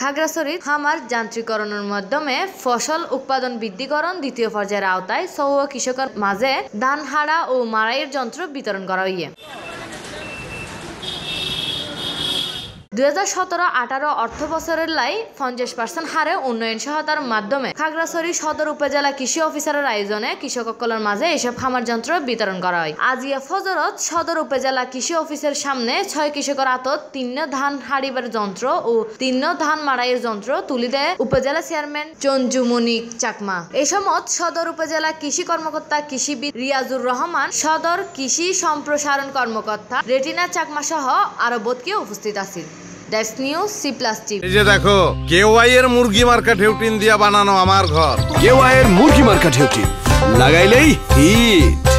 খাগড়াছড়ির খামার যান্ত্রিকরণের মাধ্যমে ফসল উৎপাদন বৃদ্ধিকরণ দ্বিতীয় পর্যায়ের আওতায় সৌহ কৃষকের মাঝে ধান হাড়া ও মারাইয়ের যন্ত্র বিতরণ করা হইয়ে। দুই হাজার সতেরো আঠারো অর্থ বছরের লাই পঞ্চাশ পার্সেন্ট হারে উন্নয়ন সহায়তার মাধ্যমে খাগড়াছড়ি সদর উপজেলা কৃষি অফিসারের আয়োজনে মাঝে এসব খামার যন্ত্র বিতরণ করা হয়। ফজরত সদর উপজেলা কৃষি অফিসের সামনে ছয় কৃষকের তিন ধান হাড়িবার যন্ত্র ও ধান মাড়াইয়ের যন্ত্র তুলি দেয় উপজেলা চেয়ারম্যান চঞ্জুমণি চাকমা। এই সময় সদর উপজেলা কৃষি কর্মকর্তা কৃষিবিদ রিয়াজুর রহমান, সদর কৃষি সম্প্রসারণ কর্মকর্তা রেটিনা চাকমা সহ আরও বোধকে উপস্থিত আছে desk news C plus TV. এই যে দেখো কেওয়াই এর মুরগি মার্কা ঢেউটিন দিয়া বানানো আমার ঘর। কেওয়াইয়ের মুরগি মার্কেট ঢেউটি লাগাইলেই হিট।